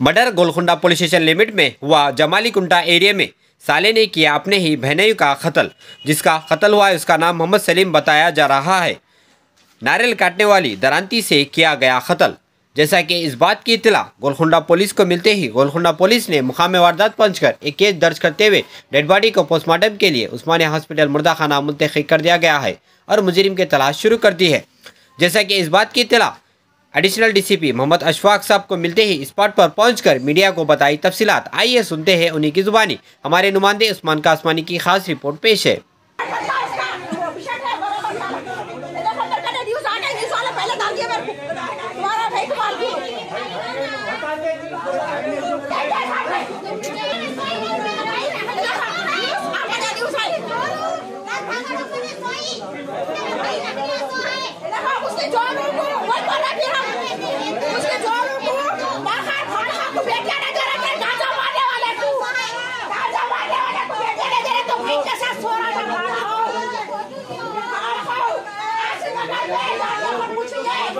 बडर Golconda police station limit में हुआ जमाली कुंटा एरिया में। साले ने किया अपने ही बहनोई का कत्ल, जिसका कत्ल हुआ है, उसका नाम मोहम्मद सलीम बताया जा रहा है। नारियल काटने वाली दरांती से किया गया कत्ल। जैसा कि इस बात की इतला गोलकुंडा पुलिस को मिलते ही गोलकुंडा पुलिस ने मुकाम वारदात पहुंचकर एक केस दर्ज करते हुए डेड बॉडी को पोस्टमार्टम के लिए उस्मानिया हॉस्पिटल मुर्दा खाना मुंतखी कर दिया गया है और मुजरिम की तलाश शुरू कर दी है। जैसा कि इस बात की इतला एडिशनल डीसीपी मोहम्मद अशफाक साहब को मिलते ही स्पॉट पर पहुंचकर मीडिया को बताई तफसीलात। आइए सुनते हैं उन्हीं की जुबानी। हमारे नुमाइंदे उस्मान कासमानी की खास रिपोर्ट पेश है उसके जोड़ों को वही पर रखी हम उसके जोड़ों को बाहर फाड़ा को बेटिया ने जरा के गाजा मारने वाले तू गाजा मारने वाले तू बेटिया ने जरा तो भाई के साथ सो रहा था फाड़ा हो ऐसे ना कर ले जाओ और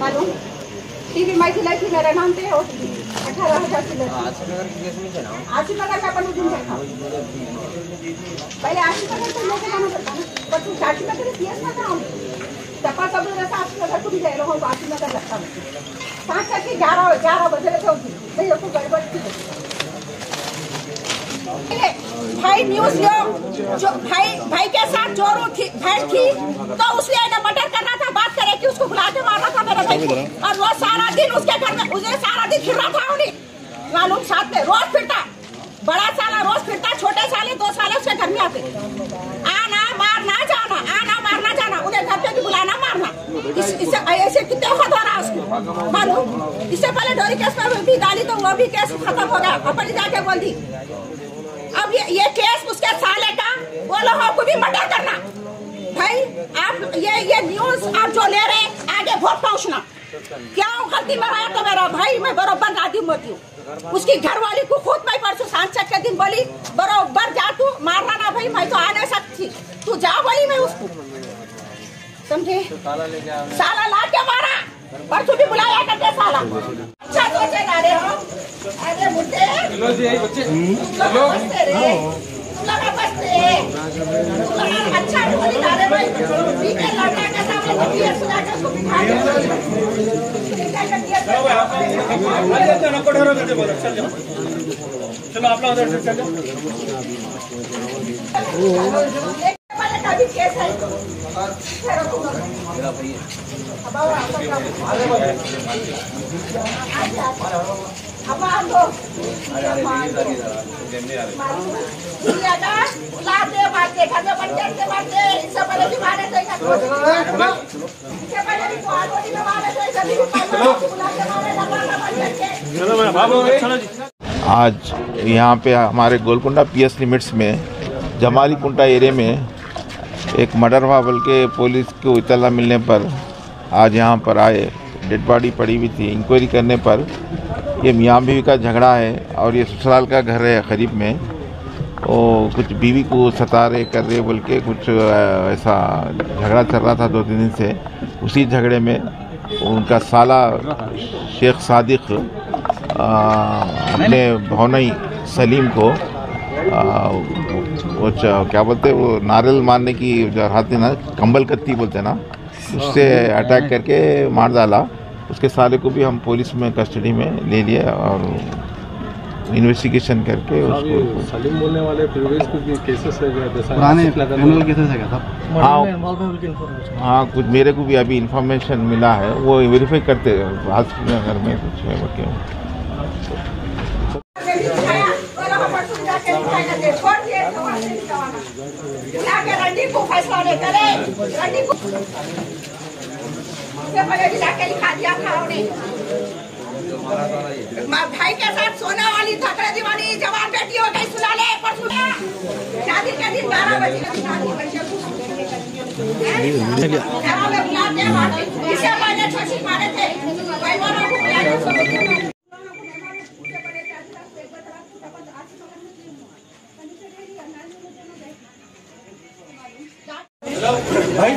मालूम? टीवी माहिती नाही की मेरा नाम ते अठारह हज़ार की आशी नगर का पण उजून देखा पहले आशी नगर तो लेके जाना पड़ता ना। पर तू आशी नगर पीएस ना काम तपा सब रसा आशी नगर को भी जाए रहो आशी नगर लगता है। पाँच तक ग्यारह ग्यारह बजे लगे होगी भैया को गड़बड़ थी। भाई न्यूज़ लो जो भाई भाई के साथ चोरू थी बहन थी तो उसने ना मर्डर करना था बात करे कि उसको बुला के मारना था मेरे भाई और वो सारा दिन उसके घर में उसने सारा दिन फिर रहा था उन्हें। मालूम साथ में रोज फिरता। बड़ा साला रोज फिरता छोटे साले दो साले उसके घर में आते। आना मारना जाना आना मारना जाना उन्हें घर पे भी बुलाना मारना। इस, इससे ऐसे कितने वक्त हो रहा उसको? मालूम? इससे पहले डोरी केस में भी डाली तो वो भी केस खत्म हो गया। अपनी जाके बोल दी। अब ये ये केस उसके साले का? वो लोगों को भी मर्डर करना। भाई आप ये ये न्यूज़ आप जो ले रहे हैं आगे वोट पहुँचना। क्या गलती में रहा तो मेरा भाई मैं बरोबर दादी मती हूँ उसकी घरवाली को खुद मैं परसों सांसद के दिन बोली बरोबर जा तू मारना ना भाई मैं तो आ नहीं सकती तू जा बोली मैं उसको। समझे? साला ला के मारा। परसों भी बुलाया करते साला। सोचे ना रे हम अरे मुझे? तुम लोग बसते रे। तुम लोग बसते तुम लोग अच्छा बोली ना रे भाई। ठीक है लड़का के सामने तो ये सुना के उसको बिठा दो। ठीक है कर दिया चलो आप लोग उधर से चल जाओ। पहले का केस है। आज यहाँ पे हमारे गोलकुंडा पीएस लिमिट्स में जमाली कुंटा एरिया में एक मर्डर हुआ, बल्कि पुलिस को इतला मिलने पर आज यहाँ पर आए, डेड बॉडी पड़ी हुई थी। इंक्वायरी करने पर ये मियाँ बीवी का झगड़ा है और ये ससुराल का घर है करीब में। वो कुछ बीवी को सता रहे कर रहे बोल के कुछ ऐसा झगड़ा चल रहा था दो तीन दिन से। उसी झगड़े में उनका साला शेख सादिक अपने भौनई सलीम को वो क्या बोलते हैं वो नारियल मारने की जो हाथी ना कंबल कत्ती बोलते हैं ना उससे अटैक करके मार डाला। उसके साले को भी हम पुलिस में कस्टडी में ले लिया और इन्वेस्टिगेशन करके उसको सलीम बोलने वाले प्रीवियस कुछ केसेस है पुराने क्रिमिनल केसेस है क्या हाँ। हाँ कुछ मेरे को भी अभी इंफॉर्मेशन मिला है वो वेरीफाई करते हैं हॉस्पिटल में कुछ है बोल के छोड़ दिए तो वहाँ से निकलवाना। बुला के फैसला ले करे रंडी को जाके लिखा दिया था उन्हें भाई के साथ सोने वाली थकड़े दीवानी जवान बेटी हो गई, सुना ले, पर सुना। शादी के दिन बारह बजे इसे मैंने छठी मारे थे। भाई।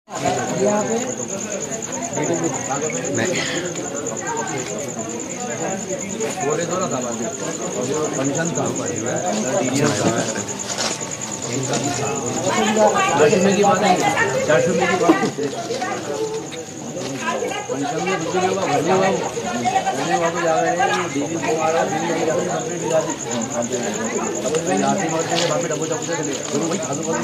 यहाँ पे बोले दो ना दावा जो फ़ंक्शन का हुआ है दशमी की बात है दशमी की बात पंचम में रुकने हुआ भरने हुआ भरने हुआ को जा रहे हैं डीजी कुमारा दिन में जाते हैं डबल जाते हैं डबल में जाते हैं डबल डबल डबल से चले गुरु भाई खादू खादू